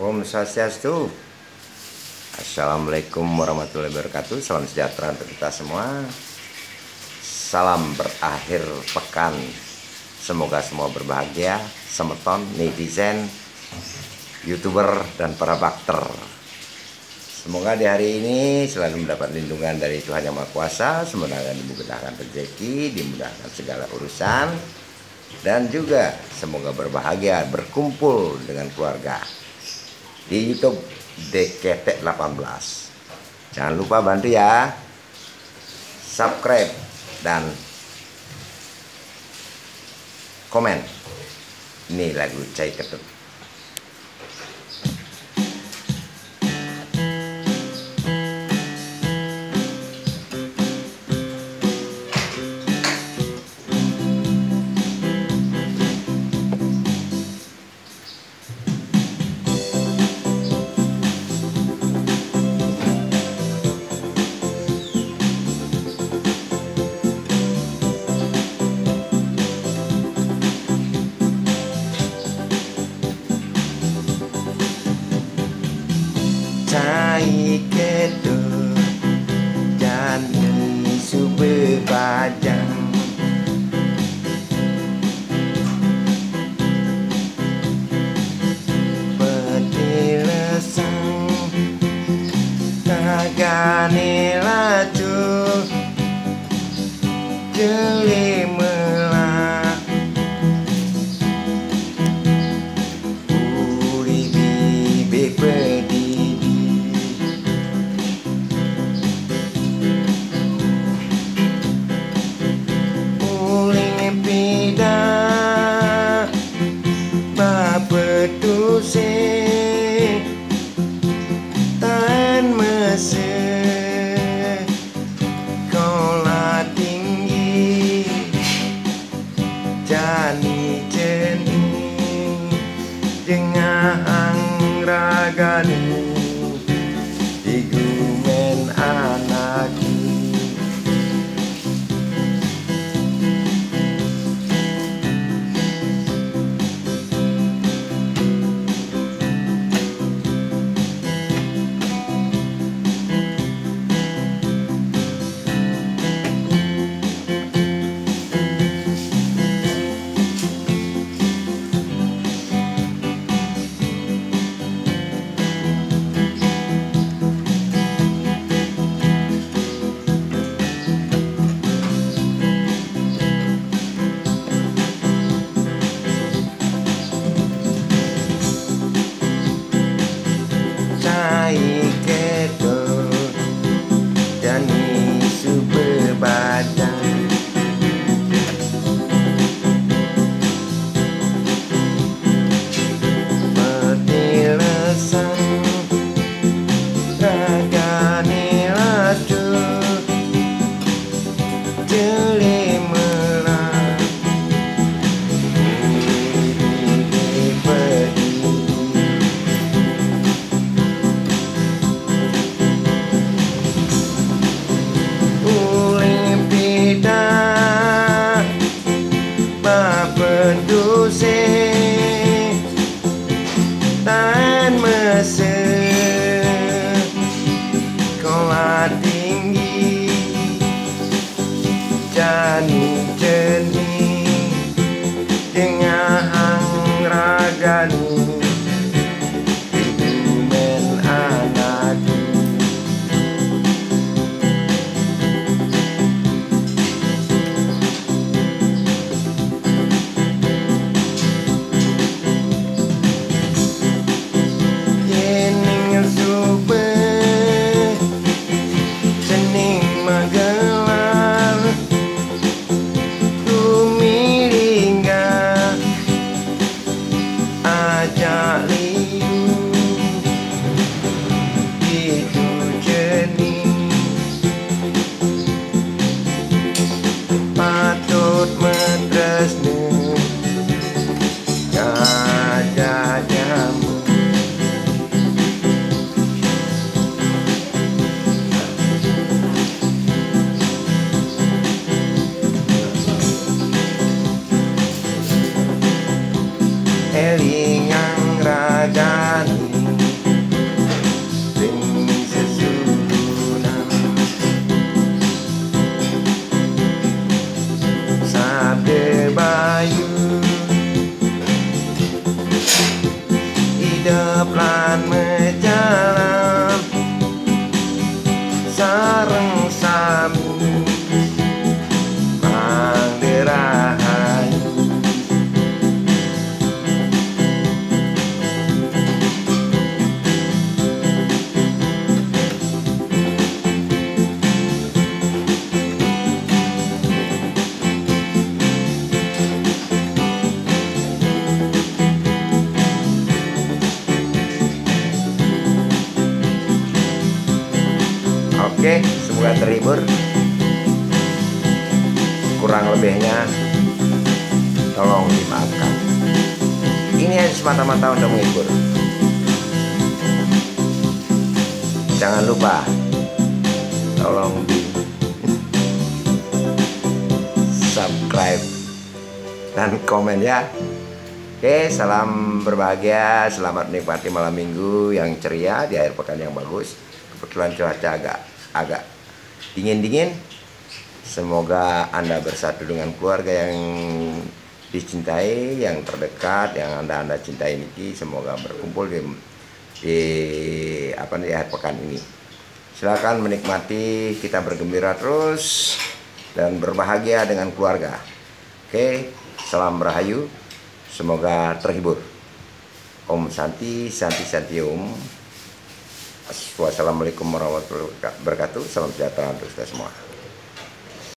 Om Swastiastu. Assalamualaikum warahmatullahi wabarakatuh. Salam sejahtera untuk kita semua. Salam berakhir pekan. Semoga semua berbahagia. Semeton, netizen, youtuber, dan para bakter. Semoga di hari ini selalu mendapat lindungan dari Tuhan Yang Maha Kuasa. Semoga dimudahkan rezeki, dimudahkan segala urusan. Dan juga semoga berbahagia, berkumpul dengan keluarga di YouTube DKT 18. Jangan lupa bantu ya. Subscribe dan komen. Ini lagu Cai Ketut. Kedut dan isu berbajang petilesan nagane laju and elingang rajani sing sabde bayu. Mejalan ragani semoga terhibur. Kurang lebihnya tolong dimaafkan. Ini hanya semata-mata untuk menghibur. Jangan lupa tolong di subscribe dan komen ya. Oke, salam berbahagia, selamat menikmati malam minggu yang ceria di akhir pekan yang bagus. Kebetulan cuaca agak agak dingin-dingin. Semoga Anda bersatu dengan keluarga yang dicintai, yang terdekat, yang Anda Anda cintai ini semoga berkumpul di, di apa di akhir pekan ini. Silakan menikmati, kita bergembira terus dan berbahagia dengan keluarga. Oke, salam rahayu. Semoga terhibur. Om Santi, Santi Santi Om. Wassalamualaikum warahmatullahi wabarakatuh. Salam sejahtera untuk kita semua.